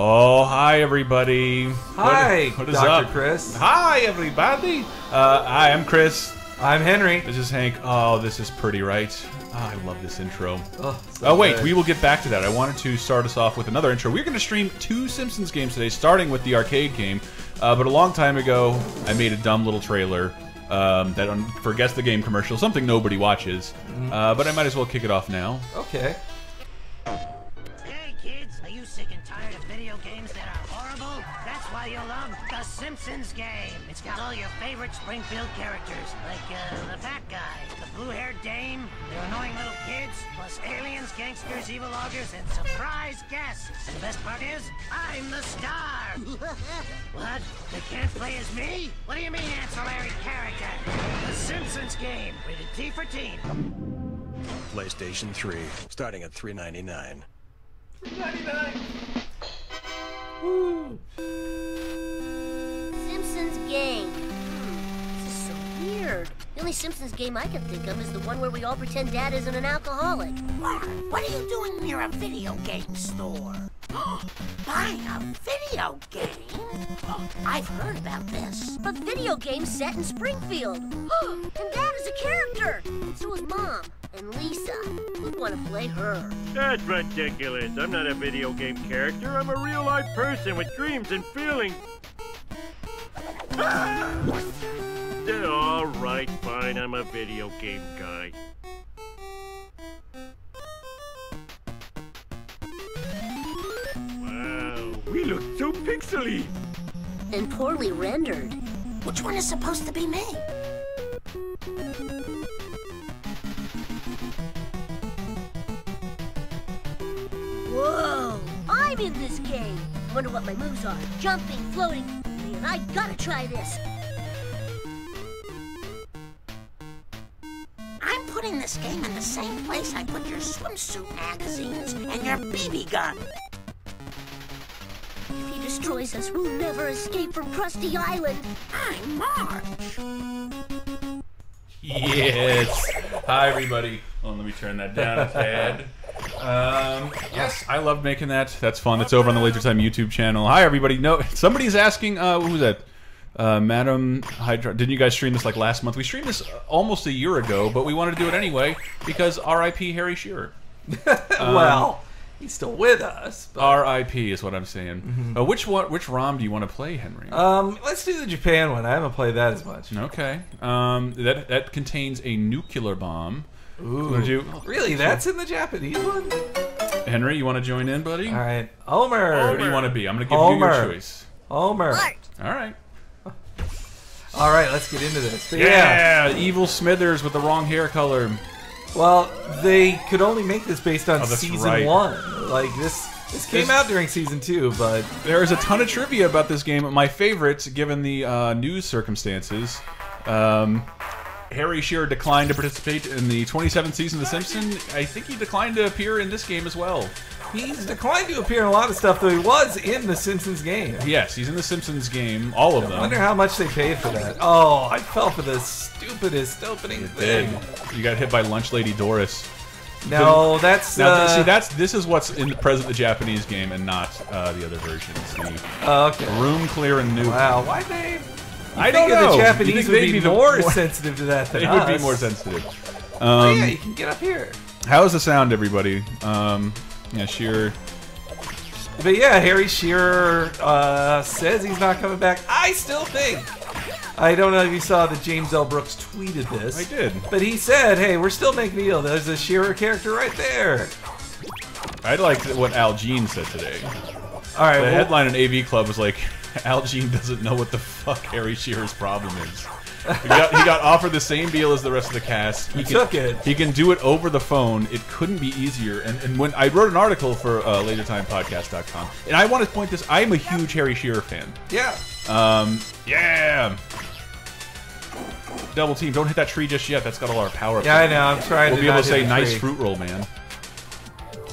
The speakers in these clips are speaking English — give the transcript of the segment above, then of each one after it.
Oh, hi everybody. Hi, what, what is Dr. up? Chris. Hi everybody. Uh, hi, I'm Chris. I'm Henry. This is Hank. Oh, this is pretty right. Oh, I love this intro. Oh, so Oh wait, good. we will get back to that. I wanted to start us off with another intro. We're going to stream two Simpsons games today, starting with the arcade game. Uh, but a long time ago, I made a dumb little trailer um, that on, for guess the game commercial, something nobody watches. Mm-hmm. Uh, but I might as well kick it off now. Okay. Simpsons game. It's got all your favorite Springfield characters, like uh, the fat guy, the blue-haired dame, the annoying little kids, plus aliens, gangsters, evil loggers, and surprise guests. And the best part is, I'm the star. what? They can't play as me? What do you mean ancillary character? The Simpsons game, rated T for teen. PlayStation 3, starting at 399. Simpsons game. Hmm, this is so weird. The only Simpsons game I can think of is the one where we all pretend Dad isn't an alcoholic. What? What are you doing near a video game store? Buying a video game? Oh, I've heard about this. A video game set in Springfield. and Dad is a character. So is Mom and Lisa. Who'd want to play her? That's ridiculous. I'm not a video game character. I'm a real life person with dreams and feelings. Yeah, All right, fine. I'm a video game guy. Wow, we look so pixely. And poorly rendered. Which one is supposed to be me? Whoa! I'm in this game. Wonder what my moves are. Jumping, floating. I gotta try this. I'm putting this game in the same place I put your swimsuit magazines and your BB gun. If he destroys us, we'll never escape from Krusty Island. I'm. Yes. Hi, everybody. Well, let me turn that down a tad. Um, yes, I love making that. That's fun. It's over on the Laser Time YouTube channel. Hi, everybody. No, somebody's asking. Uh, who was that? Uh, Madam Hydra. Didn't you guys stream this like last month? We streamed this almost a year ago, but we wanted to do it anyway because R.I.P. Harry Shearer. well, he's still with us. But, R.I.P. is what I'm saying. Uh, which one? Which ROM do you want to play, Henry? um, let's do the Japan one. I haven't played that as much. okay. Um, that that contains a nuclear bomb. Ooh. Would you, Really? That's in the Japanese one? Henry? You want to join in, buddy? All right. Homer. What do you want to be? I'm going to give Homer. you your choice. Homer. All right. All right, let's get into this. But yeah. Yeah, evil Smithers with the wrong hair color. Well, they could only make this based on Oh, season right. one. Like this, this came This- out during season two, but There is a ton of trivia about this game. My favorite, given the uh, news circumstances, um, Harry Shearer declined to participate in the 27th season of The Simpsons. I think he declined to appear in this game as well. he's declined to appear in a lot of stuff. Though he was in the Simpsons game. Yes, he's in the Simpsons game, all of them. I wonder how much they paid for that. Oh, I fell for the stupidest opening thing. You got hit by Lunch Lady Doris. No, that's Now, uh, see, that's this is what's in the present the Japanese game and not uh, the other versions. The oh, okay. room clear and new. Wow, why they? I I don't think know. the Japanese think would they'd be, be more, more- sensitive to that than It would be more sensitive. Oh, Um, yeah, you can get up here. How's the sound, everybody? Um, yeah, Shearer. But yeah, Harry Shearer uh, says he's not coming back. I still think. I don't know if you saw that James L. Brooks tweeted this. I did. But he said, hey, we're still making a deal. There's a Shearer character right there. I liked what Al Jean said today. All right. The well- headline in AV Club was like, Al Jean doesn't know what the fuck Harry Shearer's problem is. He got, he got offered the same deal as the rest of the cast. He, He can, took it. He can do it over the phone. It couldn't be easier. And, and when I wrote an article for uh, LaserTimePodcast.com, and I want to point this, I'm a huge Harry Shearer fan. Yeah. Um, yeah. Double team. Don't hit that tree just yet. That's got all our power. up Yeah, I know. I'm trying We'll to be able to say nice tree. fruit roll, man.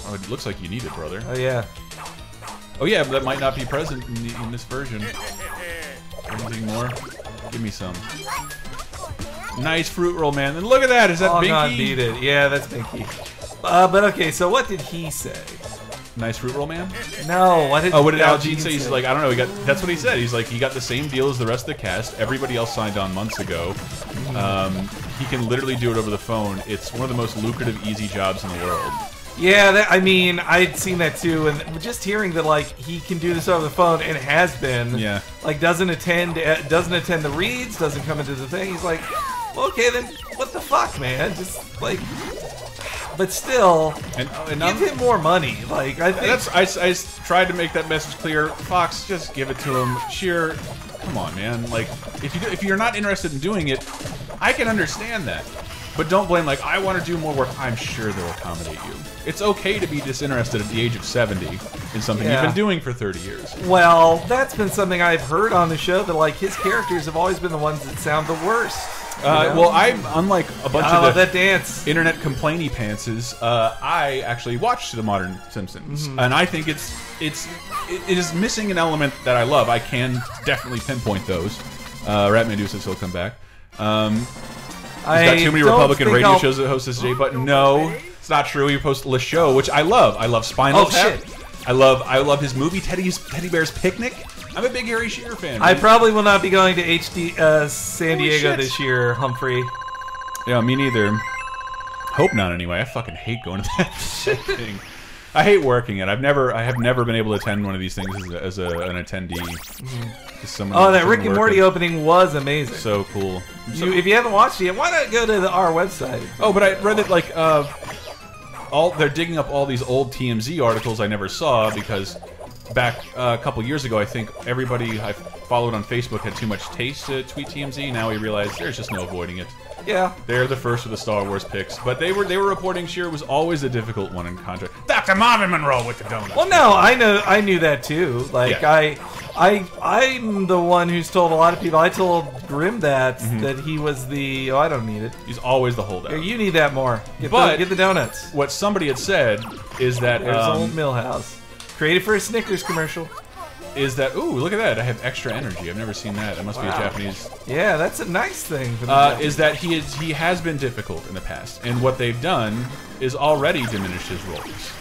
Oh, it looks like you need it, brother. Oh, yeah. Oh yeah, but that might not be present in, the, in this version. Anything more? Give me some. Nice fruit roll, man. And look at that. Is that Oh, Binky? God, beat it. Yeah, that's Binky. Uh, but okay, so what did he say? Nice fruit roll man. No, what did Oh, what did Al Jean Jean say? He's like, I don't know. He got that's what he said. He's like, he got the same deal as the rest of the cast. Everybody else signed on months ago. Um, he can literally do it over the phone. It's one of the most lucrative, easy jobs in the world. Yeah, that, I mean, I'd seen that too, and just hearing that like he can do this over the phone and has been, Yeah. like doesn't attend, uh, doesn't attend the reads, doesn't come into the thing. He's like, well, okay, then what the fuck, man? Just like, but still, And, and give I'm- him more money. Like I think That's I, I tried to make that message clear. Fox, just give it to him. Sheer, come on, man. Like if you do, if you're not interested in doing it, I can understand that. But don't blame like I want to do more work. I'm sure they'll accommodate you. It's okay to be disinterested at the age of 70 in something Yeah. you've been doing for 30 years. Well, that's been something I've heard on the show that like his characters have always been the ones that sound the worst. Uh, well, I'm unlike a bunch oh, of the that dance. internet complainy pantses. Uh, I actually watched the modern Simpsons, Mm-hmm. and I think it's it's it, is missing an element that I love. I can definitely pinpoint those. Uh, Rat Medusa will come back. Um, He's got too many Republican radio I'll- shows that host this J button. No, it's not true. He posts Le Show, which I love. I love Spinal Oh, Tap. shit. I love I love his movie Teddy's Teddy Bear's Picnic. I'm a big Harry Shearer fan. I man. probably will not be going to HD uh, San Holy Diego shit. this year, Humphrey. yeah, me neither. Hope not. Anyway, I fucking hate going to that shit thing. I hate working it. I've never I have never been able to attend one of these things as, a, as a, an attendee. Just someone- Oh, that Rick and Morty opening was amazing. So cool. you, if you haven't watched it yet, why not go to the, our website? Oh, but I read that like uh, all they're digging up all these old TMZ articles I never saw because back uh, a couple years ago, I think everybody I followed on Facebook had too much taste to tweet TMZ. Now we realize there's just no avoiding it. Yeah. They're the first with the Star Wars picks, but they were they were reporting Shearer was always a difficult one in contract. Dr. Marvin Monroe with the donut. Well, no, I know, I knew that too. Like Yeah. I, I, I'm the one who's told a lot of people. I told Grim that Mm-hmm. that he was the. Oh, I don't need it. He's always the holdout. You need that more. Get, But- the, get the donuts. what somebody had said is that There's um, old Milhouse. Created for a Snickers commercial. is that ooh look at that I have extra energy I've never seen that it must be a Japanese Yeah, that's a nice thing. For the uh, is that he is he has been difficult in the past, and what they've done is already diminished his roles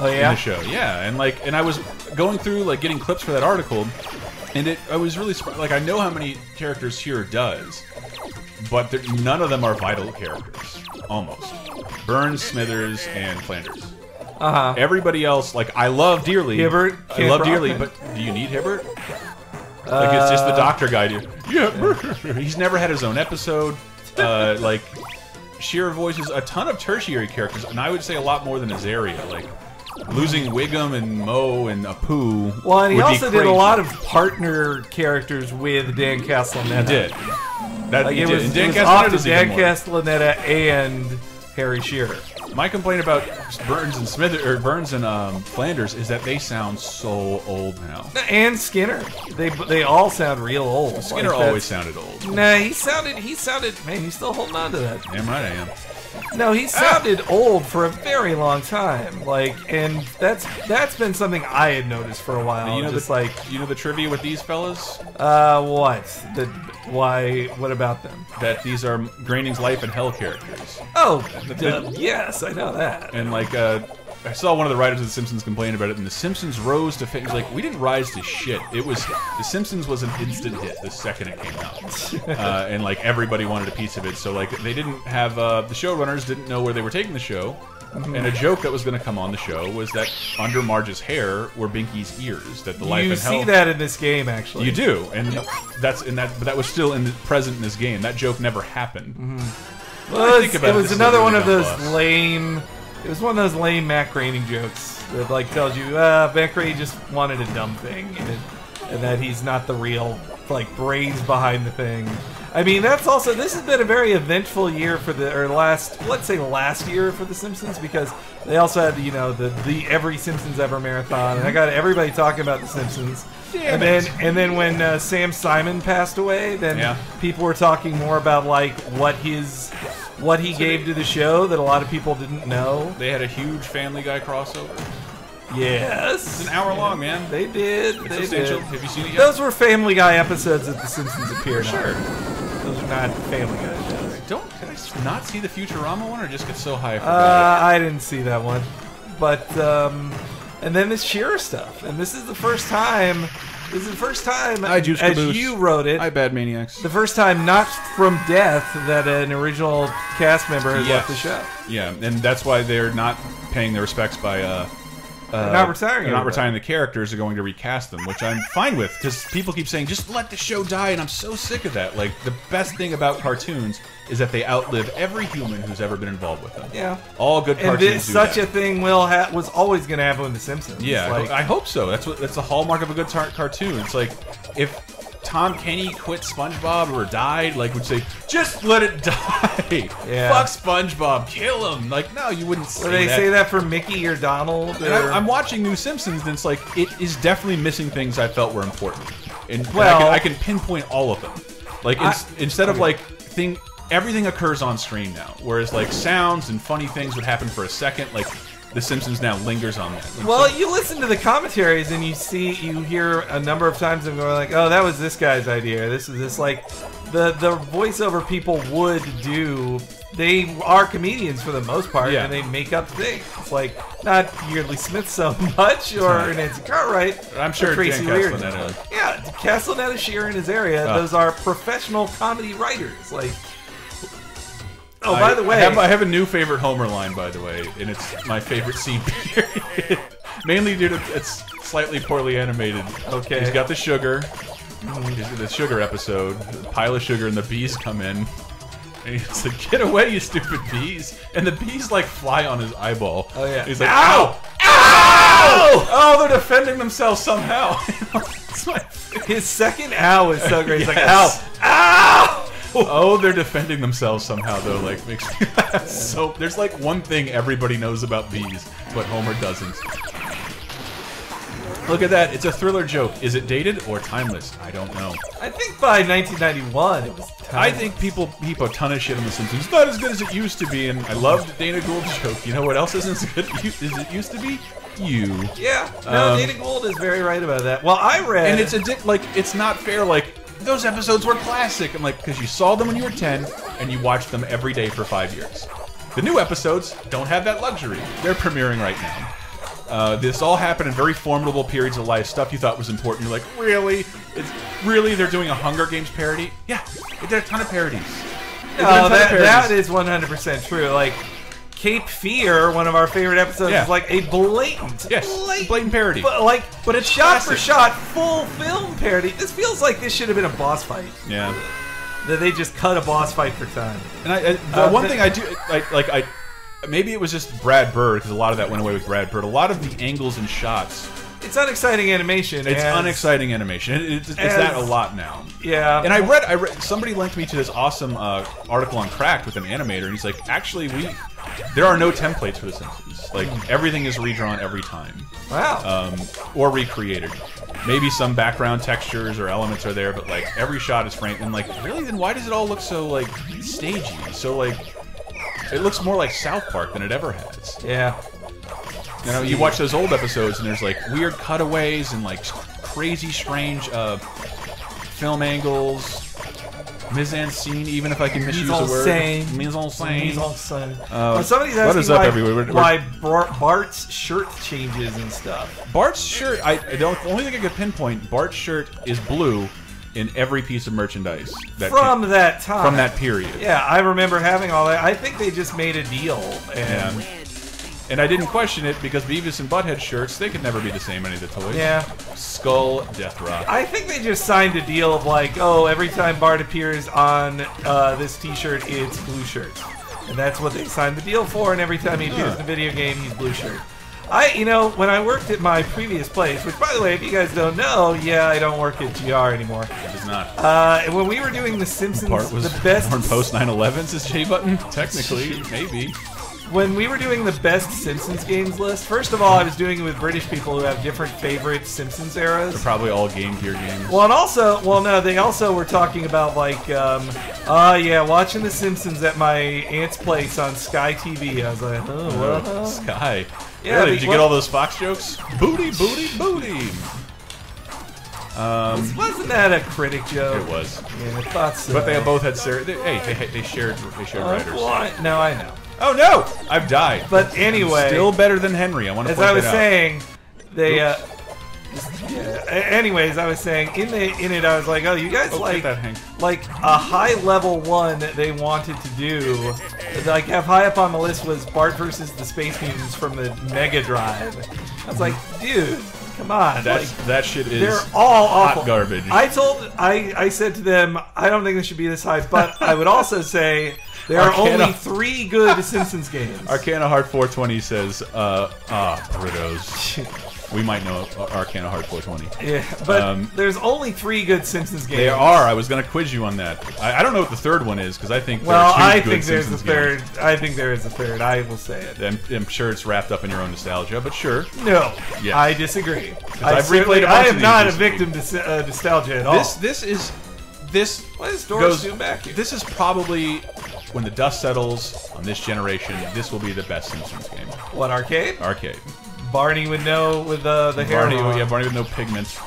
oh yeah? in the show. Yeah, and like, and I was going through like getting clips for that article, and it I was really surprised. Like, I know how many characters Shearer does, but there, none of them are vital characters. Almost Burns, Smithers, and Flanders. Uh huh. Everybody else, like I love dearly. Hibbert, I love dearly, but do you need Hibbert? Like it's just the doctor guy. Dude. Yeah, he's never had his own episode. Uh, like Shearer voices a ton of tertiary characters, and I would say a lot more than Azaria. Like losing Wiggum and Moe and Apu. Well, and he also did a lot of partner characters with Dan Castellaneta. He did. That Like he it did. was, And it was Dan. Castellaneta and Harry Shearer. My complaint about Burns and Smith or Burns and um, Flanders is that they sound so old now. And Skinner. They they all sound real old. Skinner Like, always sounded old. Nah, he sounded he sounded man, he's still holding on to that. Damn right I am. No, he sounded old for a very long time. Like and that's that's been something I had noticed for a while. you know just the, like you know the trivia with these fellas uh what? The why what about them? that these are Groening's Life in Hell characters. Oh duh, yes, I know that. And like uh I saw one of the writers of The Simpsons complain about it, and The Simpsons rose to fame. Like, we didn't rise to shit. It was The Simpsons was an instant hit the second it came out, uh, and like everybody wanted a piece of it. So like they didn't have uh, the showrunners didn't know where they were taking the show, and a joke that was going to come on the show was that under Marge's hair were Binky's ears. That the life you and see that in this game actually. you do, and that's in that, but that was still in the, present in this game. That joke never happened. Well, it think was, about it it, was this another one of those bus. lame. It was one of those lame Matt Groening jokes that like tells you uh, Matt Groening just wanted a dumb thing, and, it, and that he's not the real like brains behind the thing. I mean, that's also this has been a very eventful year for the or last let's say last year for the Simpsons because they also had you know the the every Simpsons ever marathon, and I got everybody talking about the Simpsons. and then and then when uh, Sam Simon passed away, then Yeah. people were talking more about like what his what he gave to the show that a lot of people didn't know. They had a huge Family Guy crossover. Yes, It's an hour long, man. They did. It's they substantial. did. Have you seen it yet? Those were Family Guy episodes that The Simpsons appeared on. Sure. Those are not Family Guy shows. Don't did I not see the Futurama one, or just get so high I Uh, I didn't see that one, but um, and then this Shearer stuff, and this is the first time. This is the first time, I Juice as Caboose. you wrote it, I Bad Maniacs. the first time not from death that an original cast member has left the show. Yeah, and that's why they're not paying their respects by uh, uh not retiring They're not retiring the characters. They're going to recast them, which I'm fine with because people keep saying just let the show die, and I'm so sick of that. Like the best thing about cartoons is that they outlive every human who's ever been involved with them. Yeah. all good And cartoons this, do such that. a thing will ha- was always going to happen with The Simpsons. Yeah, I like, I hope so. That's what that's the hallmark of a good tar cartoon. It's like if Tom Kenny quit SpongeBob or died, like would say, just let it die. Yeah. Fuck SpongeBob, kill him. Like no, you wouldn't say Would they that. say that for Mickey or Donald? Or- I, I'm watching New Simpsons, and it's like it is definitely missing things I felt were important, and, and I, Well- can, I can pinpoint all of them. Like I- ins- instead of like thing, everything occurs on screen now. Whereas like sounds and funny things would happen for a second. Like The Simpsons now lingers on that. Well, you listen to the commentaries and you see, you hear a number of times them going like, "Oh, that was this guy's idea. This is this like the the voiceover people would do. They are comedians for the most part, Yeah. and they make up things. It's like not Yeardley Smith so much or Nancy Cartwright. I'm sure Tracy Weir. Castellaneta- Yeah, Castellaneta, Shearer in Azaria. Ah. Those are professional comedy writers. Like, oh, I- by the way, I have, I have a new favorite Homer line, by the way, and it's my favorite scene period. Mainly due to it's slightly poorly animated. Okay. He's got the sugar. The sugar episode. The pile of sugar, and the bees come in. And he's like, "Get away, you stupid bees!" And the bees like fly on his eyeball. Oh, yeah. He's like, Ow! "Ow! Ow! Oh, they're defending themselves somehow." His second ow is so great. He's like, ow, ow. Oh, they're defending themselves somehow though. Like makes me so. There's like one thing everybody knows about bees, but Homer doesn't. Look at that! It's a thriller joke. Is it dated or timeless? I don't know. I think by 1991 it was. Time. I think people heap a ton of shit on The Simpsons. It's not as good as it used to be, and I loved Dana Gould's joke. You know what else isn't as good as it used to be? You. Yeah, no, Um, Dana Gould is very right about that. Well, I read, And it's a dick. Like it's not fair. Like those episodes were classic. I'm like because you saw them when you were 10 and you watched them every day for five years. The new episodes don't have that luxury. They're premiering right now. Uh, this all happened in very formidable periods of life. Stuff you thought was important. You're like, really? It's really they're doing a Hunger Games parody? Yeah, they did a ton of parodies. They did a no, ton of that, parodies. that is 100 percent true. Like Cape Fear, one of our favorite episodes, Yeah. is like a blatant, yes, blatant parody. but like, But it's shot for shot, full film parody. This feels like this should have been a boss fight. yeah. That they just cut a boss fight for time. And I, I the Uh, one thing I do like, like I, maybe it was just Brad Bird because a lot of that went away with Brad Bird. A lot of the angles and shots, It's unexciting animation. it's as- unexciting animation. It, it's it's as- that a lot now. Yeah, And I read, I read somebody linked me to this awesome uh, article on Cracked with an animator, and he's like, actually, we there are no templates for The Simpsons. Like everything is redrawn every time, wow. um, or recreated. Maybe some background textures or elements are there, but like every shot is framed. And like, really, then why does it all look so like stagey? So like, it looks more like South Park than it ever has. yeah. You know, you watch those old episodes and there's like weird cutaways and like crazy, strange uh, film angles, mise en scene. Even if I can misuse a word, Mise-en-scène. mise en scene. He's all son. Uh, somebody's what asking is up, why, everyone? We're- why Bar- Bart's shirt changes and stuff. Bart's shirt. I the only- the only thing I could pinpoint. Bart's shirt is blue in every piece of merchandise that From that time. from that period. Yeah, I remember having all that. I think they just made a deal. And Yeah. And I didn't question it because Beavis and Butthead shirts they could never be the same. Any of the toys. yeah. Skull, Death Rock. I think they just signed a deal of like, oh, every time Bart appears on uh, this T-shirt, it's blue shirt, and that's what they signed the deal for. And every time he appears Huh. in a video game, he's blue shirt. I, you know, when I worked at my previous place, which by the way, if you guys don't know, yeah, I don't work at GR anymore. It is not. Uh, when we were doing The Simpsons, Bart was the best born post 9/11. Says J Button. Technically, maybe. When we were doing the best Simpsons games list. First of all, I was doing it with British people who have different favorite Simpsons eras. Probably all Game Gear games. Well, and also, well, no, they also were talking about like, um, uh, yeah, watching The Simpsons at my aunt's place on Sky TV. I was like, oh, Oh, what? Sky. Yeah, really? Did you what- get all those Fox jokes? Booty, booty, booty. Um, Wasn't that a critic joke? it was. Yeah, I thought so. But they both had ser- they, hey, they, they shared they shared Uh, writers. well, I- no, I know. Oh no, I've died. But anyway, Still better than Henry. I want to as I was that out. saying, they. Uh, yeah. Anyways, I was saying in the in it, I was like, oh, you guys Oh, like that, Hank. like a high level one that they wanted to do. Like have high up on the list was Bart versus the Space Mutants from the Mega Drive. I was like, dude, come on, That's, like, that shit is. they're all awful. garbage. I told I I said to them, I don't think this should be this high, but I would also say there are Arcana- only three good Simpsons games. Arcana Heart 420 says, uh, ah, Burritos. we might know Arcana Heart 420. yeah, but Um, there's only three good Simpsons games. They are. I was going to quiz you on that. I, I don't know what the third one is because I think there Well, I think there's a third. games. I think there is a third. I will say it. I'm, I'm sure it's wrapped up in your own nostalgia, but sure. No, Yes. I disagree. I I've replayed a I am not a victim to uh, nostalgia at all. This this is this Why is Doris goes back here? This is probably when the dust settles on this generation. This will be the best Simpsons game. what arcade? Arcade. Barney would know with uh, the hair. Barney, on. yeah, Barney with no pigments.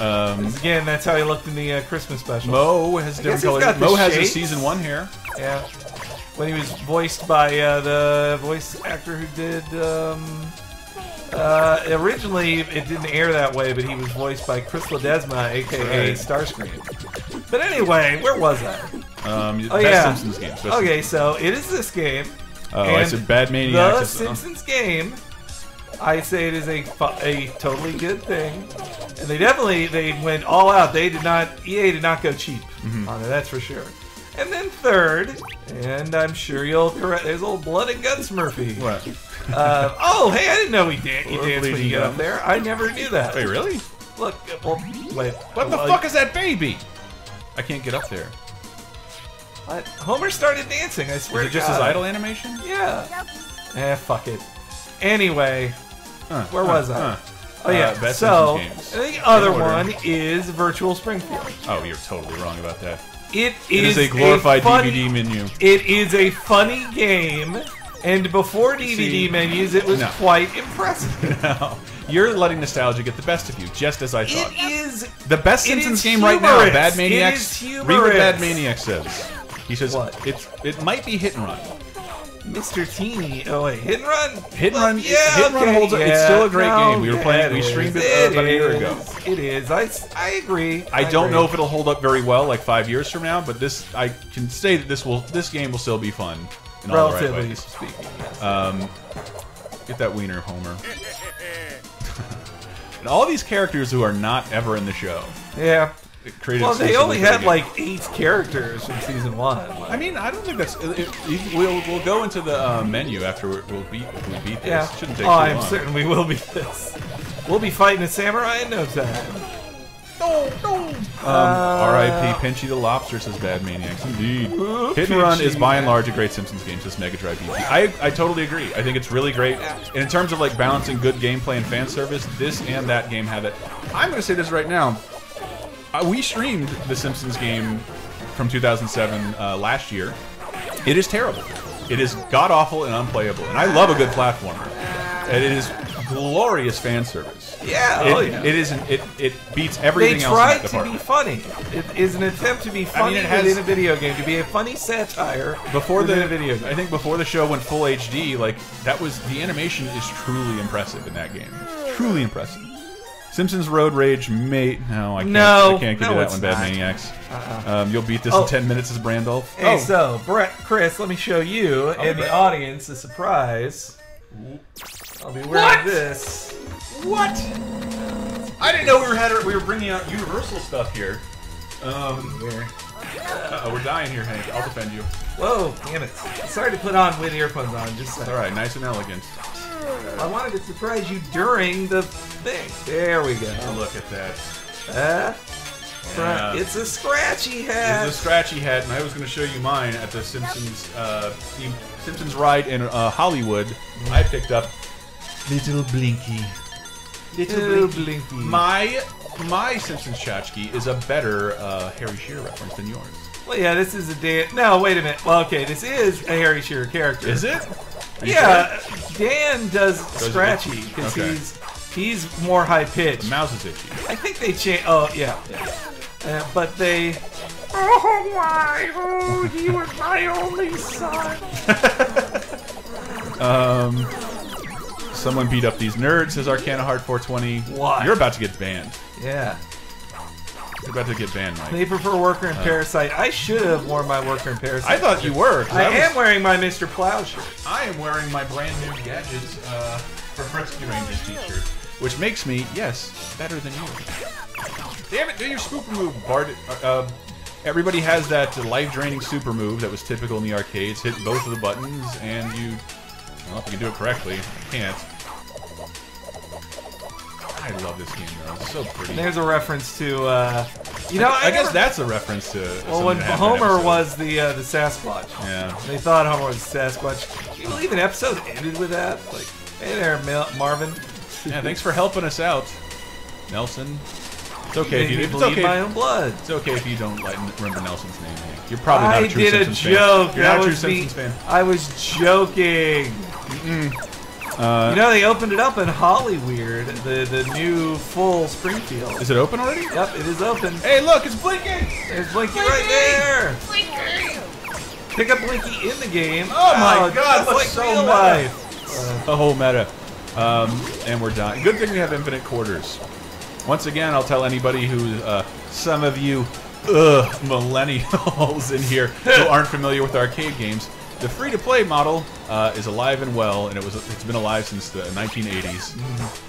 Um, Again, that's how he looked in the uh, Christmas special. Moe has different colors. Moe has his shades. season one hair. Yeah. When he was voiced by uh, the voice actor who did. Um, uh, originally, it didn't air that way, but he was voiced by Chris Ledesma, aka Right. Starscream. But anyway, where was I? Um, Oh yeah. Simpsons game. Okay, so it is this game. Oh, I said Bad Maniacs. The Simpsons game. I say it is a a totally good thing, and they definitely they went all out. They did not EA did not go cheap Mm-hmm. on it. That's for sure. And then third, and I'm sure you'll correct. There's old blood and guts Murphy. What? Uh, oh, hey, I didn't know he, dan- he Or danced when bleeding you get up there. I never knew that. Wait, really? Look, well, wait. What the well, fuck is that baby? I can't get up there. what? Homer started dancing. I swear Is it just God. his idle animation? Yeah. Eh, fuck it. Anyway, Huh, Where huh, was I? huh. Oh yeah. Uh, best so games. the other one is Virtual Springfield. Oh, you're totally wrong about that. It It is, is a glorified funny, DVD menu. It is a funny game, and before DVD See, menus, it was no. quite impressive. No, you're letting nostalgia get the best of you, just as I thought. it is. The best It Simpsons is game right now. Bad Maniacs. is Read what Bad. Maniac says. He says What? it's it might be hit and run. Mr. Teeny. Oh wait, Hit and Run. Hit and Run- Yeah, Hit and Run holds up. It's still a great no, game. We were playing- it we streamed it, uh, about a year ago. It is. I, I agree. I don't agree. know if it'll hold up very well like five years from now, but this I can say that this will this game will still be fun. In the right relatively speaking. Yes. Um, get that wiener, Homer. and all these characters who are not ever in the show. yeah. Well, they only had like eight characters from season one. I mean, I don't think that's. It, it- we'll we'll go into the uh, menu after we- we'll beat we beat this. Yeah. Shouldn't take oh, I'm long. certain we will beat this. We'll be fighting a samurai in no time. Um, R.I.P. Pinchy the Lobster says Bad Maniacs. Indeed. Hit and Run is by and large a great Simpsons game. Just Mega Drive PC. I I totally agree. I think it's really great. And in terms of like balancing good gameplay and fan service, this and that game have it. I'm going to say this right now. Uh, we streamed the Simpsons game from 2007 uh, last year. It is terrible. It is god awful and unplayable. And I love a good platformer. And it is glorious fan service. Yeah, It, oh yeah. it isn't. It it beats everything else in tried to be funny. It is an attempt to be funny it has- within a video game, to be a funny satire before the video game. I think before the show went full HD, like that was the animation is truly impressive in that game. Truly impressive. Simpsons Road Rage mate. no I can't No, I can't give no, you that one, Bad not. Maniacs. Um, you'll beat this Oh. in ten minutes as Brandolph. Hey, oh, so Brett, Chris, let me show you and the audience a surprise. I'll be wearing What? this. what? I didn't know we were had we were bringing out Universal stuff here. Um, Here. uh-oh, we're dying here, Hank. I'll defend you. Whoa, damn it! Sorry to put on with earphones on. Just saying. All right, nice and elegant. I wanted to surprise you during the thing. There we go. Oh, look at that. Uh, Yeah. It's a scratchy hat. It's a scratchy hat, and I was going to show you mine at the Simpsons uh, Simpsons ride in uh, Hollywood. I picked up Little Blinky. Little blinky. My my Simpsons tchotchke is a better uh, Harry Shearer reference than yours. Well, yeah, this is a Dan. No, wait a minute. Well, okay, this is a Harry Shearer character. Is it? Are you Yeah, Dan does Does scratchy because Okay. he's he's more high pitched. sure? Mouse is itchy. I think they changed. Oh yeah, yeah. Uh, but they. Oh my! Oh, you were my only son. Someone beat up these nerds, says Arcana Heart 420. What? You're about to get banned. Yeah. You're about to get banned, Mike. They prefer Worker and Parasite. I should have worn my Worker and Parasite. Uh. I thought you were. I was- am wearing my Mr. Plow shirt. I am wearing my brand new gadgets uh, for Rescue Rangers t-shirt, which makes me, yes, better than you. Damn it, do your super move, Bart. Uh, uh, everybody has that life-draining super move that was typical in the arcades. Hit both of the buttons, and you, well, if you can do it correctly, I can't. I love this game, though. It's so pretty. There's a reference to, uh, you know, I, I, guess never- that's a reference to. Well, when Homer was the uh, the Sasquatch, Yeah. they thought Homer was Sasquatch. Can you believe an episode ended with that? Like, hey there, Mel- Marvin. Yeah, thanks for helping us out, Nelson. It's okay if you. me It's okay. my own blood. It's okay if you don't like remember Nelson's name. You're probably not I a true did a joke. fan. You're that not a true. Simpsons fan. I was joking. Uh, you know, they opened it up in Hollyweird, the the new full Springfield. is it open already? Yep, it is open. Hey, look, it's blinking. There's Blinky right there. Pick up Blinky in the game. Oh my God, just looks like so real meta. life. The whole meta. Um, and we're done. Good thing we have infinite quarters. Once again, I'll tell anybody who, uh, some of you, ugh, millennials in here who aren't familiar with arcade games, the free-to-play model uh, is alive and well, and it was it's been alive since the 1980s.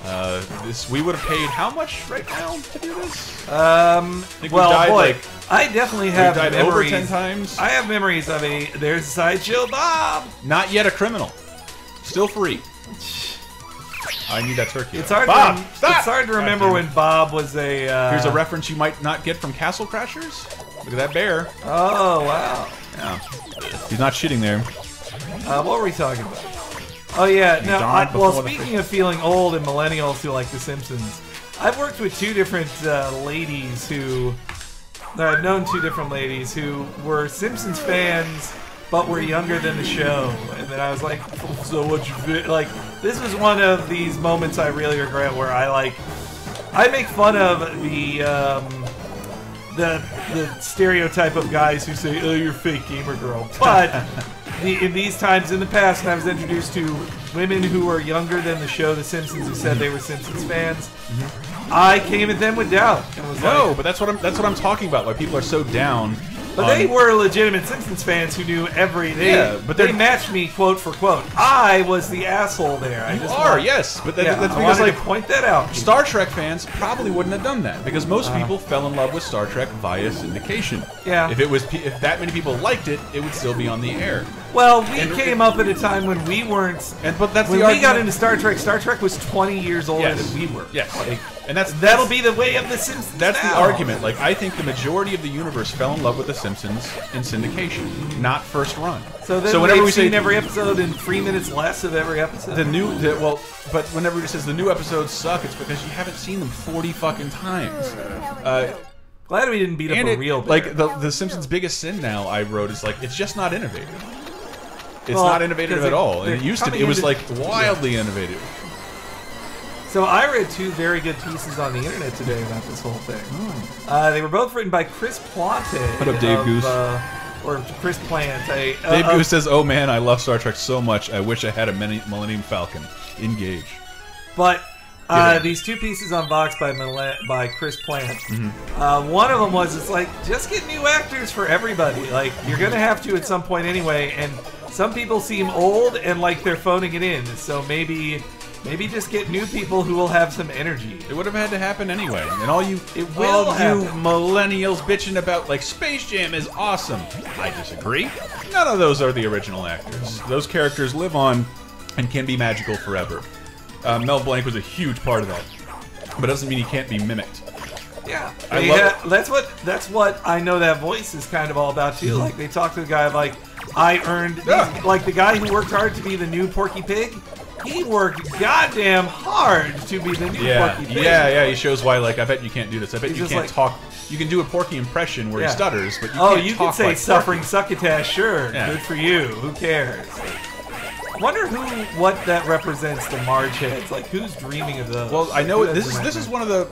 Uh, this we would have paid how much right now to do this? Um, we well, died, boy, like- I definitely We have died memories. over ten times. I have memories of a there's Sideshow Bob. Not yet a criminal. Still free. I need that turkey. It's hard. Bob, to, stop! It's hard to remember when Bob was a. Uh, Here's a reference you might not get from Castle Crashers. Look at that bear. Oh wow. Yeah. He's not shitting there. Uh, what were we talking about? Oh yeah, no. I, well, speaking of feeling old and millennials who like The Simpsons, I've worked with two different uh, ladies who. I've known two different ladies who were Simpsons fans, but were younger than the show, and then I was like, so what you fi-" like? This was one of these moments I really regret where I like, I make fun of the. Um, the the stereotype of guys who say, "Oh, you're a fake gamer girl," but the, in these times in the past, when I was introduced to women who were younger than the show The Simpsons, who said they were Simpsons fans, mm-hmm. I came at them with doubt and was No, like, but that's what I'm. That's what I'm talking about. Why people are so down. But on- they were legitimate Simpsons fans who knew every. They, Yeah, but they matched me quote for quote. I was the asshole there. I You are yes, but that, Yeah, that's because like point that out. Star Trek fans probably wouldn't have done that because most Uh-huh. people fell in love with Star Trek via syndication. Yeah. If it was, if that many people liked it, it would still be on the air. Well, we came up at a time when we weren't. And but that's when the we argument. got into Star Trek, Star Trek was 20 years older yes, than we were. Yes, Like, and that's that'll be the way of the Simpsons. That's the argument. Like, I think the majority of the universe fell in love with The Simpsons in syndication, not first run. So then so whenever we say every episode in three minutes less of every episode. the new, the, well, but whenever it says the new episodes suck, it's because you haven't seen them forty fucking times. Uh, Glad we didn't beat up and a real bear. like the the Simpsons' biggest sin now, I wrote is like it's just not innovative. It's Well, not innovative at all. And it used to. be. It was like wildly innovative. So I read two very good pieces on the internet today about this whole thing. Uh, they were both written by Chris Plante. What up, Dave of, Goose? Uh, or Chris Plante. Uh, Dave Goose says, "Oh man, I love Star Trek so much. I wish I had a Millennium Falcon. Engage." But uh, these two pieces on Vox by by Chris Plante. Mm-hmm. Uh, one of them was it's like just get new actors for everybody. Like you're gonna have to at some point anyway. And some people seem old and like they're phoning it in. So maybe maybe just get new people who will have some energy. It would have had to happen anyway. And all you, It will all you millennials bitching about like Space Jam is awesome. I disagree. None of those are the original actors. Those characters live on and can be magical forever. Uh, Mel Blanc was a huge part of that, but doesn't mean he can't be mimicked. Yeah, I They love ha- that's what that's what I know that voice is kind of all about too. Like they talk to the guy like I earned these- Yeah. like the guy who worked hard to be the new Porky Pig. He worked goddamn hard to be the new Yeah, Porky Pig. yeah, yeah. He shows why. Like, I bet you can't do this. I bet He's you can't like- talk. You can do a Porky impression where Yeah. he stutters, but you oh, you could say like suffering Porky. succotash. Sure, Yeah. good for you. Who cares? Wonder who what that represents the Marge heads. Like who's dreaming of those? Well, I know this is this is one of the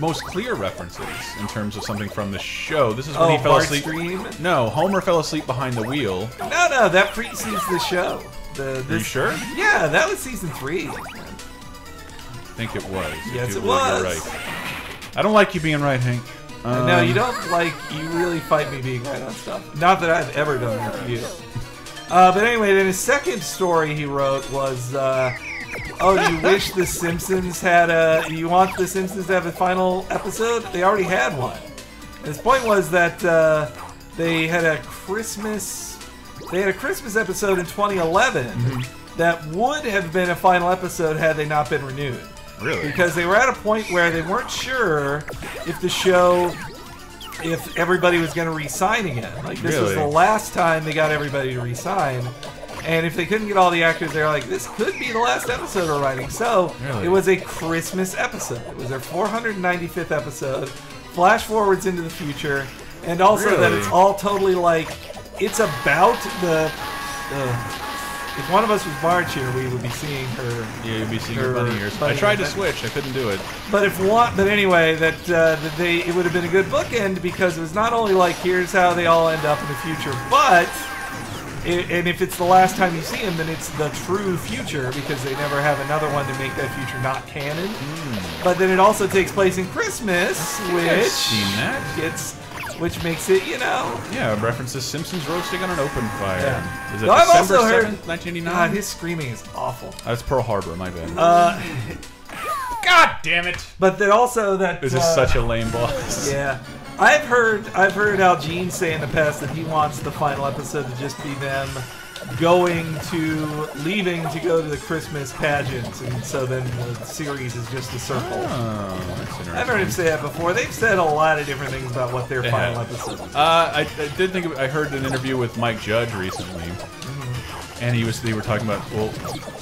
most clear references in terms of something from the show. This is when Oh, he fell Bart's asleep. dream? No, Homer fell asleep behind the wheel. No, no, that precedes the show. The, this, you sure? Yeah, that was season three. I think it was. Yes, it was. right. I don't like you being right, Hank. Um, no, you don't like. You really fight me being right on stuff. Not that I've ever done that to you. Uh, but anyway, then his second story he wrote was, uh, "Oh, you wish The Simpsons had a? You want The Simpsons to have a final episode? They already had one." His point was that uh, they had a Christmas. They had a Christmas episode in 2011 Mm-hmm. that would have been a final episode had they not been renewed Really? because they were at a point where they weren't sure if the show if everybody was going to re-sign again like this was the last time they got everybody to re-sign and if they couldn't get all the actors they're like this could be the last episode we're writing so Really? it was a christmas episode it was their 495th episode flash forwards into the future and also that it's all totally like it's about the uh, if one of us was Marge here, we would be seeing her Yeah, you'd be seeing Or your bunny ears. I tried to switch. I couldn't do it. But if one, but anyway, that uh, that they it would have been a good bookend because it was not only like here's how they all end up in the future, but and if it's the last time you see them, then it's the true future because they never have another one to make that future not canon. But then it also takes place in Christmas, I've which gets which makes it you know. Yeah, references Simpsons roasting on an open fire. Yeah. Is it No, I've December also heard- 7th, 1989? God, his screaming is awful. That's Pearl Harbor, my bad. Uh, God damn it! but then also that This is uh, such a lame boss. Yeah. I've heard I've heard Al Jean say in the past that he wants the final episode to just be them going to leaving to go to the Christmas pageant and so then the series is just a circle. Oh, that's interesting. I've heard him say that before. They've said a lot of different things about what their They final have. episode is. Uh, I, I did think of, I heard an interview with Mike Judge recently, and he was they were talking about well,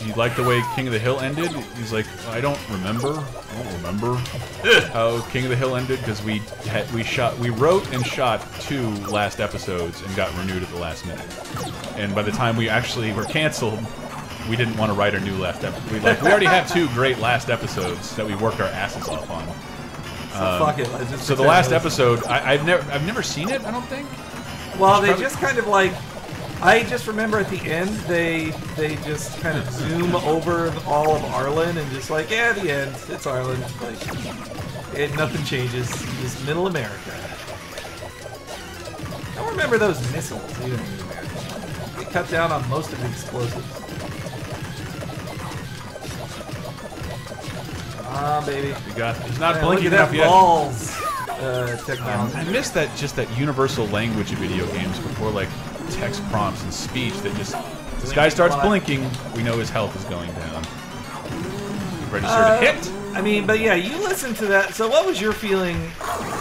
you like the way King of the Hill ended? He's like, I don't remember, I don't remember how King of the Hill ended because we had we shot we wrote and shot two last episodes and got renewed at the last minute, and by the time we actually were canceled. We didn't want to write a new last episode. We like we already have two great last episodes that we worked our asses off on. So fuck it. just um, So the last episode, I, I've never I've never seen it. I don't think. Well, they probably- just kind of like. I just remember at the end they they just kind of zoom over all of Arlen and just like yeah, the end. It's Arlen. Like, it, nothing changes. Just middle America. I don't remember those missiles America. They cut down on most of the explosives. Ah, baby. We got. He's not look blinking at enough yet. balls uh, technology. I miss that just that universal language of video games before like text prompts and speech that just this guy starts blinking, we know his health is going down. Register Uh, to hit. I mean, but yeah, you listened to that. So, what was your feeling?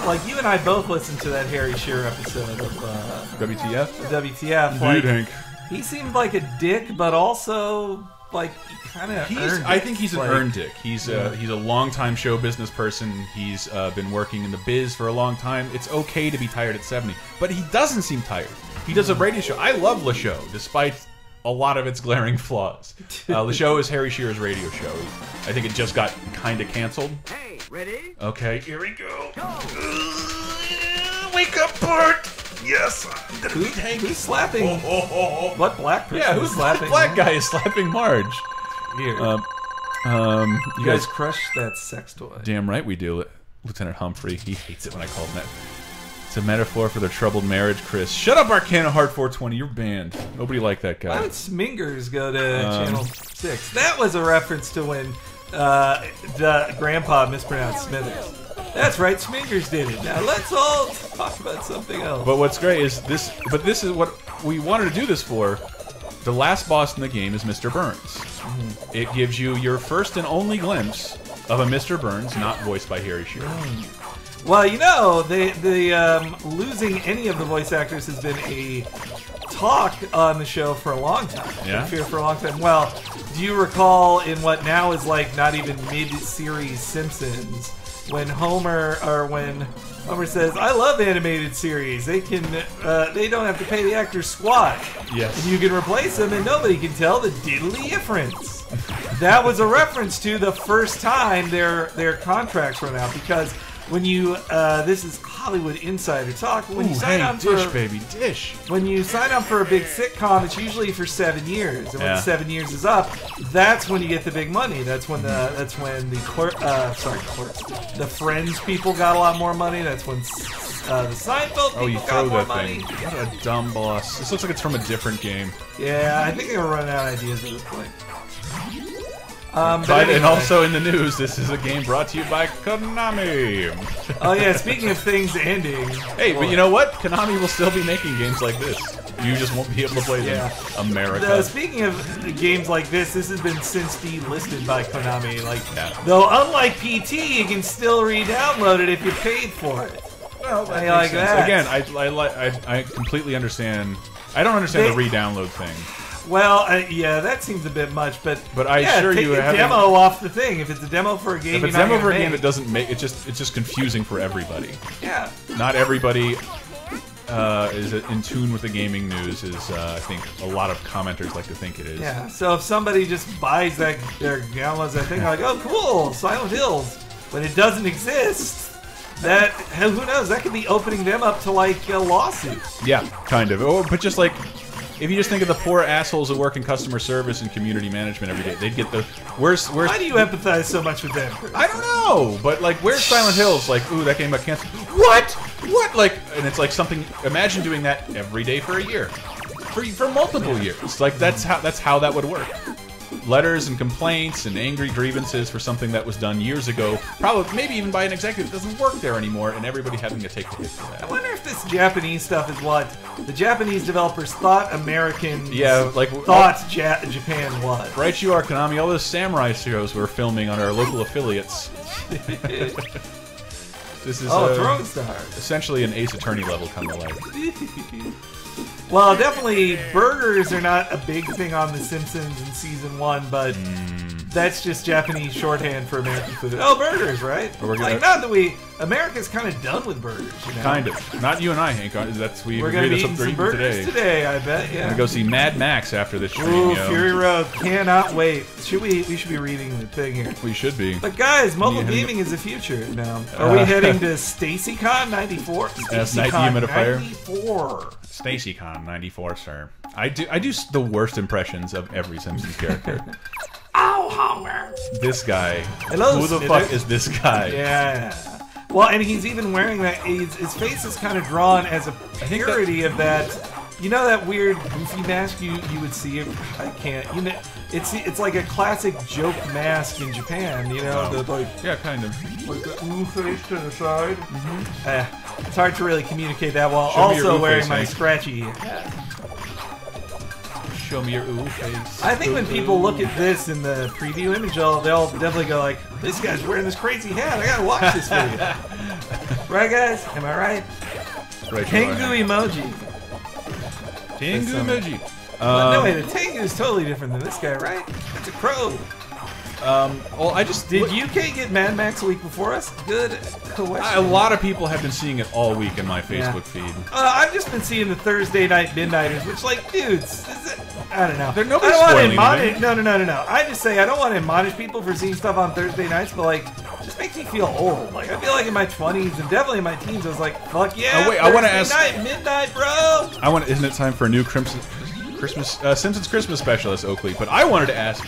Like, you and I both listened to that Harry Shearer episode of uh, WTF? WTF. Indeed, Like, Hank. he seemed like a dick, but also like kind of. I think he's an earned dick. He's Yeah. uh, he's a longtime show business person. He's uh, been working in the biz for a long time. It's okay to be tired at 70, but he doesn't seem tired. He does a radio show. I love Le Show, despite a lot of its glaring flaws. Uh, Le Show is Harry Shearer's radio show. I think it just got kind of canceled. Hey, ready? Okay, here we go. Go. Wake up, Bart! Yes, I'm gonna Who, beat Hank. who's slapping? Oh, oh, oh, oh. What black person Yeah, who's slapping? that black guy is slapping Marge? Here, Um, um, you guys crush that sex toy. Damn right we do, Lieutenant Humphrey. He hates it when I call him that. It's a metaphor for their troubled marriage, Chris. Shut up, Arcana Heart 420. You're banned. Nobody liked that guy. Why would Smingers go to Um, Channel Six? That was a reference to when uh, the grandpa mispronounced Smithers. That's right, Smingers did it. Now let's all talk about something else. But what's great is this. But this is what we wanted to do this for. The last boss in the game is Mr. Burns. Mm-hmm. It gives you your first and only glimpse of a Mr. Burns not voiced by Harry Shearer. Well, you know, the the um, losing any of the voice actors has been a talk on the show for a long time. Yeah? Feared for a long time. Well, do you recall in what now is like not even mid-series Simpsons when Homer or when Homer says, "I love animated series. They can, uh, they don't have to pay the actors squat, Yes. and you can replace them, and nobody can tell the diddly difference." that was a reference to the first time their their contracts run out because when you uh, this is Hollywood Insider talk. When you sign hey, up dish, for baby, dish. when you sign up for a big sitcom, it's usually for seven years, and when Yeah. the seven years is up, that's when you get the big money. That's when the that's when the clerk, uh, sorry, clerks, the Friends people got a lot more money. That's when uh, the Seinfeld people Oh, you throw more that money. thing. What a dumb boss. This looks like it's from a different game. Yeah, I think they were running out of ideas at this point. Um, but But, and also in the news, this is a game brought to you by Konami. oh yeah, speaking of things ending, Hey, but you know what? Konami will still be making games like this. You just won't be able to play them. Yeah. America. Speaking of games like this, this has been since delisted by Konami. Like, Yeah. though unlike PT, you can still re-download it if you paid for it. well, I like that. Again, I, I, I, I completely understand. I don't understand They- the re-download thing. Well, uh, yeah, that seems a bit much, but But I yeah, assure take you the having- demo off the thing. If it's a demo for a game, If it's not demo for a game that doesn't make it, just it's just confusing for everybody. yeah, Not everybody uh, is in tune with the gaming news. Is uh, I think a lot of commenters like to think it is. yeah. So if somebody just buys that, their downloads that thing, like, oh, cool, Silent Hills, but it doesn't exist. That who knows? That could be opening them up to like a lawsuit. Yeah, kind of. Or, but just like, if you just think of the poor assholes that work in customer service and community management every day, they'd get the where's where's. Why do you empathize so much with them? I don't know, but like, where's Silent Hills? Like, ooh, that game got canceled. What? What? Like, and it's like something. Imagine doing that every day for a year, for for multiple years. Like that's how that's how that would work. Letters and complaints and angry grievances for something that was done years ago, probably maybe even by an executive that doesn't work there anymore, and everybody having to take the hit for that. I wonder if this Japanese stuff is what the Japanese developers thought American Yeah, like thought ja Japan was. Right, you are Konami. All those samurai shows we're filming on our local affiliates. This is Oh, uh, Throne Star. essentially an Ace Attorney level kind of life. Well, definitely burgers are not a big thing on The Simpsons in season one, but Hmm. That's just Japanese shorthand for American food. Oh, burgers, right? We're gonna- like, not that we America's kind of done with burgers, you know. Kind of. Not you and I, Hank. Uh, That's we We're gonna be eating some burgers today. today. I bet. Yeah. gonna go see Mad Max after this stream. Ooh, yo. Fury Road cannot wait. Should we? We should be reading the thing here. We should be. But guys, mobile gaming is the future now. Are we Uh, heading to StacyCon 94? That's Night StacyCon Humidifier. 94. StacyCon '94, sir. I do. I do the worst impressions of every Simpsons character. Ow, Homer. this guy. Hello, Who the Smithers. fuck is this guy? Yeah. Well, and he's even wearing that. His, his face is kind of drawn as a think that- parody of that. You know that weird goofy mask you you would see. If, I can't. You know, it's it's like a classic joke mask in Japan. You know, Oh. the like Yeah, kind of. like the ooh face to the side. Eh, it's hard to really communicate that while Show also wearing face, my Hank. scratchy. Show me your ooh face. I think when people look at this in the preview image, they'll, they'll definitely go like, "This guy's wearing this crazy hat. I gotta watch this video." right, guys? Am I right? Right, Tengu emoji. Tengu emoji. But no, Um, wait, a Tengu is totally different than this guy, right? It's a crow. Um, well, I just Did You can't get Mad Max a week before us? Good question. A lot of people have been seeing it all week in my Facebook feed. Uh, I've just been seeing the Thursday night midnighters, which, like, dudes, is it, I don't know. They're- I don't want to admonish. No, no, no, no, no. I just say I don't want to admonish people for seeing stuff on Thursday nights, but like, it just makes me feel old. Like, I feel like in my twenties and definitely in my teens, I was like, fuck yeah. Oh, wait, I wanna ask- Night, midnight, bro. I want. Isn't it time for a new Crimson Christmas uh, Simpsons Christmas specialist, Oakley? But I wanted to ask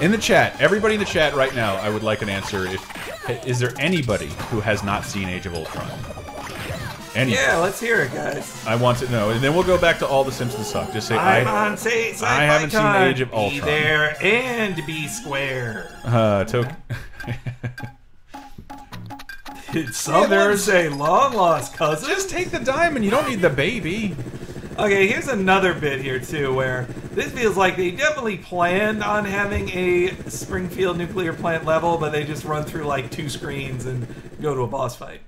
in the chat, everybody in the chat right now. I would like an answer. If is there anybody who has not seen Age of Ultron? Any? Yeah, let's hear it, guys. I want to know, and then we'll go back to all the Simpsons talk. Just say I'm I. on say I haven't seen Age of Ultron. Be there and be square. Uh, to Did Southern say long lost cousin? just take the diamond. You don't need the baby. Okay, here's another bit here too, where this feels like they definitely planned on having a Springfield nuclear plant level, but they just run through like two screens and go to a boss fight.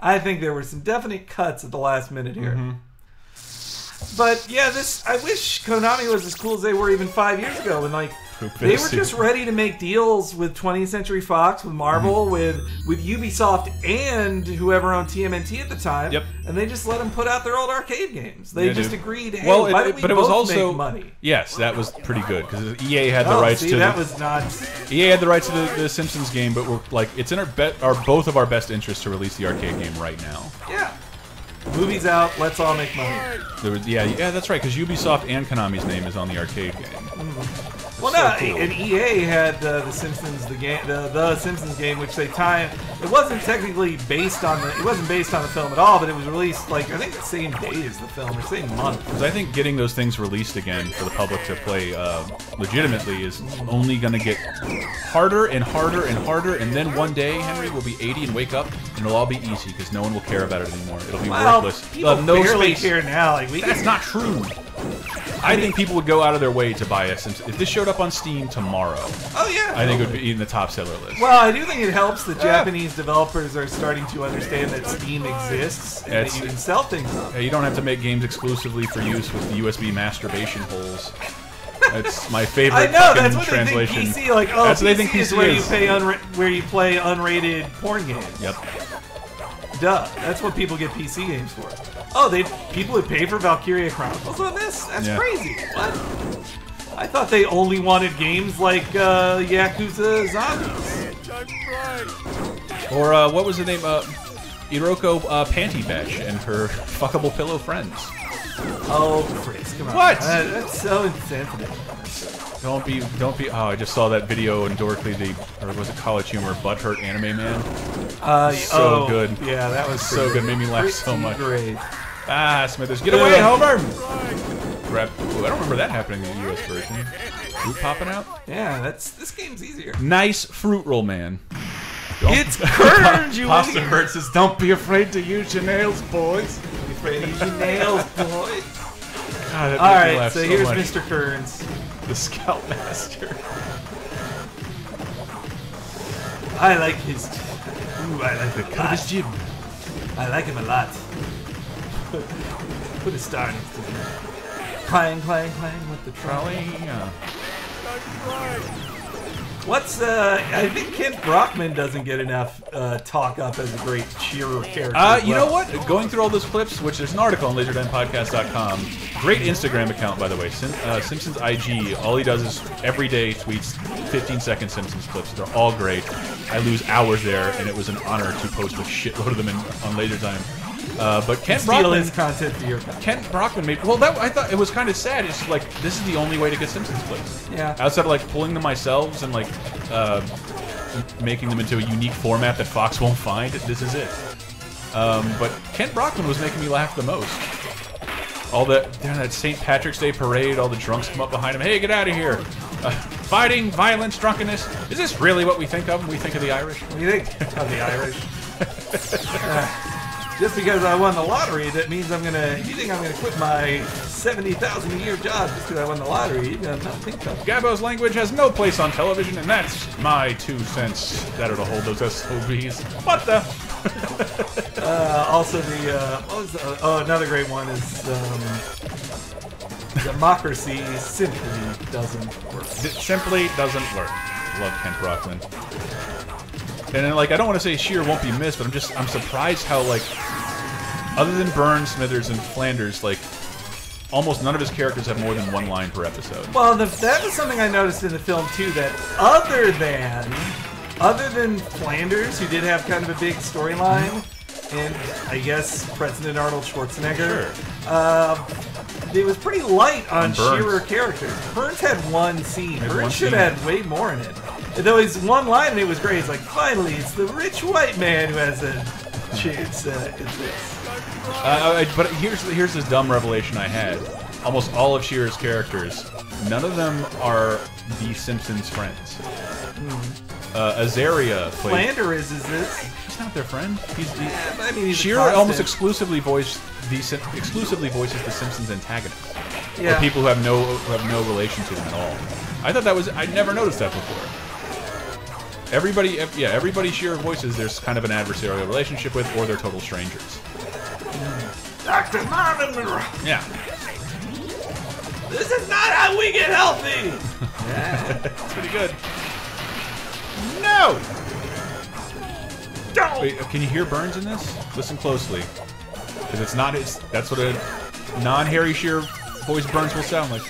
I think there were some definite cuts at the last minute here. Mm-hmm. But yeah, this I wish Konami was as cool as they were even five years ago. When like They were just ready to make deals with 20th Century Fox, with. Marvel, mm. with with Ubisoft, and whoever owned TMNT at the time. Yep. And they just let them put out their old arcade games. They Yeah, just dude. agreed. Hey, well, why it- don't we but it was also money? Yes, that was pretty good because EA had the oh, rights see, to that the, was not. EA had the rights to the, the Simpsons game, but we're like it's in our bet our both of our best interests to release the arcade game right now. Yeah. Movies out. Let's all make money. There was yeah yeah that's right because Ubisoft and Konami's name is on the arcade game. Mm-hmm. Well, So no, cool. and EA had uh, the Simpsons, the game, the, the Simpsons game, which they timed. It wasn't technically based on the. It wasn't based on the film at all, but it was released like I think the same day as the film or same month. Because I think getting those things released again for the public to play uh, legitimately is only going to get harder and harder and harder, and then one day Henry will be 80 and wake up, and it'll all be easy because no one will care about it anymore. It'll be Well, worthless. people They'll no barely space. care now. Like we That's not true. I think people would go out of their way to buy a Simpsons. If this showed up on Steam tomorrow, Oh yeah. I think it would be in the top seller list. Well, I do think it helps that Japanese developers are starting to understand that Steam exists and It's- that you can sell things on. Yeah, you don't have to make games exclusively for use with the USB masturbation holes. That's my favorite I know that's what translation. they think PC like. Oh, That's PC what they think is PC where is. you pay unra- where you play unrated porn games. Yep. Duh. That's what people get PC games for. Oh, they people would pay for Valkyria Chronicles on this? That's Yeah. crazy. What? I thought they only wanted games like uh, Yakuza Zombies. Or uh, what was the name? Uh, Iroko uh, Panty Bash and her fuckable pillow friends. Oh, Chris, come on. What? That- that's so insensitive. Don't be, don't be. Oh, I just saw that video in Dorkly, the or was it College Humor Butthurt Anime Man? Uh, So oh, good. Yeah, that was So good, made me laugh so much. Great. Ah, Smithers, get away, Homer! Grab. Ooh, I don't remember that happening in the U.S. version. Fruit popping out. Yeah, that's this game's easier. Nice fruit roll, man. It's Kern, you Pasta. Bird says, "Don't be afraid to use your nails, boys." Use your nails, boy. God, All right, so so here's much. Mr. Kearns. the Scoutmaster. I like his. Ooh, I like the cut. his jib. I like him a lot. Put a star next to him. Clang, clang, clang with the trolley. Yeah. What's uh? I think Kent Brockman doesn't get enough uh, talk up as a great cheerer character. Uh, you well. know what? Going through all those clips, which there's an article on LaserTimePodcast.com. Great Instagram account, by the way. Sim, uh, Simpsons IG. All he does is every day tweets 15 second Simpsons clips. They're all great. I lose hours there, and it was an honor to post a shitload of them in, on LaserTime. Uh, but Kent Brockman, content for your. Kent Brockman made. Well, that I thought it was kind of sad. It's like this is the only way to get Simpsons clips. Yeah. Outside of like pulling them myself and like uh, making them into a unique format that Fox won't find, this is it. Um, but Kent Brockman was making me laugh the most. All that during that St. Patrick's Day parade, all the drunks come up behind him. Hey, get out of here! Uh, fighting, violence, drunkenness. Is this really what we think of when we think of the Irish? What do you think of the Irish? Just because I won the lottery, that means I'm gonna. You think I'm gonna quit my seventy thousand a year job just because I won the lottery? You gotta not think of. Gabbo's language has no place on television, and that's my two cents. That it'll hold those SOBs. What the? Uh, also, the uh, what was the, oh another great one is um, democracy simply doesn't work. It simply doesn't work. Love Kent Brockman. And then, like, I don't want to say Shearer won't be missed, but I'm just I'm surprised how like, other than Burns, Smithers, and Flanders, like, almost none of his characters have more than one line per episode. Well, the, that was something I noticed in the film too. That other than other than Flanders, who did have kind of a big storyline, and I guess President Arnold Schwarzenegger, uh, it was pretty light on Shearer characters. Burns had one scene. Burns should have had way more in it. Though his one line and it was great. It's like finally, it's the rich white man who has a chance. Uh, at this. Uh, but here's here's this dumb revelation I had. Almost all of Shearer's characters, none of them are the Simpsons friends. Uh, Azaria played. Flanders is this? He's not their friend. He's the, Yeah, but I mean, he's a Shearer almost exclusively voiced the Sim- exclusively voices the Simpsons antagonists, Yeah. or people who have no who have no relation to them at all. I thought that was I would never noticed that before. Everybody, ev- yeah, everybody Shearer voices there's kind of an adversarial relationship with, or they're total strangers. Dr. Marvin. Yeah, This is not how we get healthy. yeah. It's pretty good. No! Wait, uh, can you hear Burns in this? Listen closely. Because it's not his. That's what a non Harry Shearer voice Burns will sound like.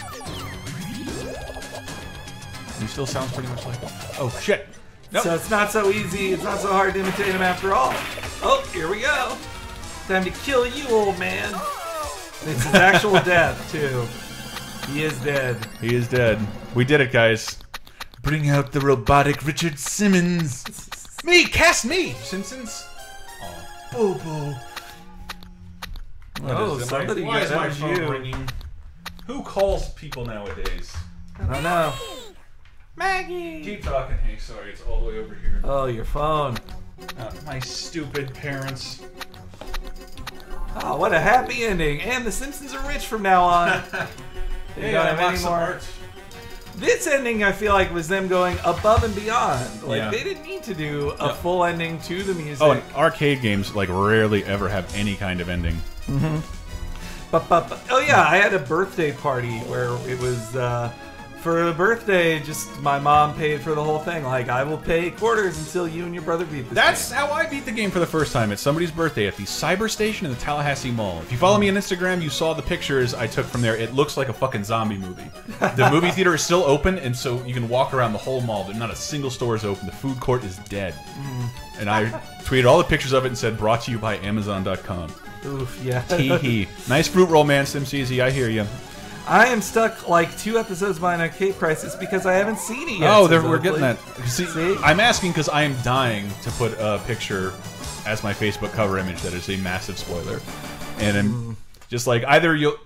He still sounds pretty much like. Oh, shit. Nope. So it's not so easy. It's not so hard to imitate him after all. Oh, here we go. Time to kill you, old man. Oh. It's his actual death too. He is dead. He is dead. We did it, guys. Bring out the robotic Richard Simmons. Me, cast me, Simpsons. Oh, Boo boo. Oh, somebody why is my phone you. ringing? Who calls people nowadays? I don't know. Maggie. Keep talking. Hey, sorry, it's all the way over here. Oh, your phone. Uh, my stupid parents. Oh, what a happy ending! And the Simpsons are rich from now on. They Hey, don't have any more. art. This ending, I feel like, was them going above and beyond. Like Yeah. they didn't need to do a Yeah. full ending to the music. Oh, and arcade games like rarely ever have any kind of ending. But, but, but- oh yeah, I had a birthday party where it was uh, for a birthday. Just my mom paid for the whole thing. Like I will pay quarters until you and your brother beat this. That's game. how I beat the game for the first time at somebody's birthday at the Cyber Station in the Tallahassee Mall. If you follow me on Instagram, you saw the pictures I took from there. It looks like a fucking zombie movie. The movie theater is still open, and so you can walk around the whole mall. But not a single store is open. The food court is dead. Mm. And I tweeted all the pictures of it and said, "Brought to you by Amazon.com." Oof, yeah. Hee hee. Nice fruit roll, man. SimCZ, I hear you. I am stuck like two episodes behind on Cape Crisis because I haven't seen it yet. Oh, there, we're getting that. See, See? I'm asking because I am dying to put a picture as my Facebook cover image that is a massive spoiler, and I'm hmm. just like either you'll.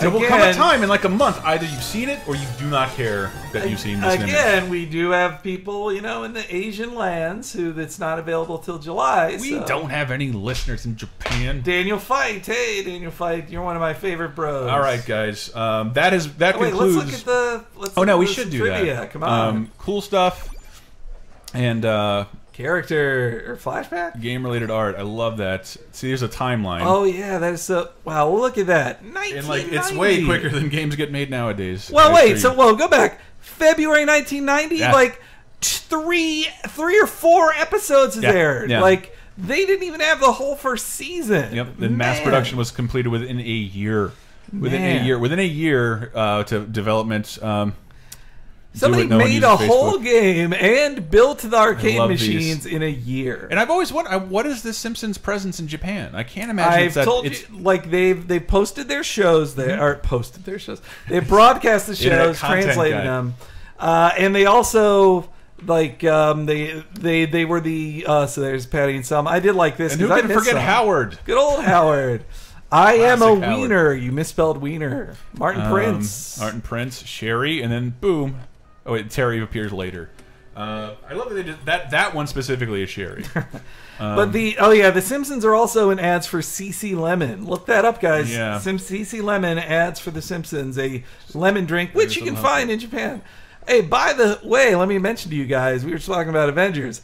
There will come a time in like a month. Either you've seen it or you do not care that you've seen this image. Again, we do have people, you know, in the Asian lands who that's not available till July. We so- don't have any listeners in Japan. Daniel Fight, hey Daniel Fight, you're one of my favorite bros. All right, guys. Um, that is that Oh, wait, concludes. let's look at the. Let's oh no, we should do trivia. that. Come on, Um, cool stuff. And uh, character or flashback. game-related art. I love that. See, there's a timeline. Oh yeah, that is so. Wow, look at that. And like it's way quicker than games get made nowadays. Well, wait. So, well, go back. February 1990. Yeah. Like three, three or four episodes is Yeah, aired. yeah. Like they didn't even have the whole first season. Yep. The mass production was completed within a year. Within a year. Within a year uh, to development. Um, Somebody no made a whole game and built the arcade love these. machines in a year. And I've always wondered, what is the Simpsons' presence in Japan? I can't imagine I've that. told you, like they've they posted their shows there, or posted their shows. They broadcast the shows, translated guy. them, uh, and they also like um, they they they were the uh, so there's Patty and Selma. I did like this. and who can forget some. Howard? Good old Howard. I am a Classic Howard. wiener. You misspelled wiener. Martin Um, Prince. Martin Prince, Sherri, and then boom. Oh wait, Terri appears later. Uh, I love that they did that. That one specifically is Sherri. but the oh yeah, the Simpsons are also in ads for CC Lemon. Look that up, guys. Yeah. Sim- CC Lemon ads for the Simpsons, a lemon drink which you can find in Japan. Hey, by the way, let me mention to you guys, we were talking about Avengers.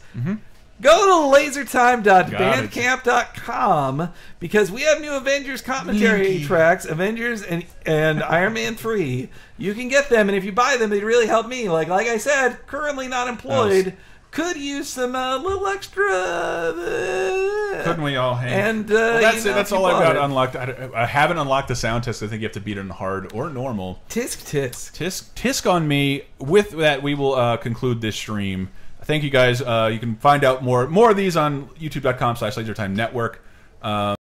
Go to lasertime.bandcamp.com because we have new Avengers commentary tracks, Avengers and and Iron Man 3. You can get them and if you buy them, they really help me. Like like I said, currently not employed. Could use some uh, little extra. Uh, Couldn't we all hang? And, uh, well, that's you it. That's all I've got it. unlocked. I, I haven't unlocked the sound test. I think you have to beat it in hard or normal. Tisk tisk. Tisk, tisk on me. With that, we will uh, conclude this stream. Thank you guys. Uh, you can find out more more of these on YouTube.com/slash LaserTime Network. Um,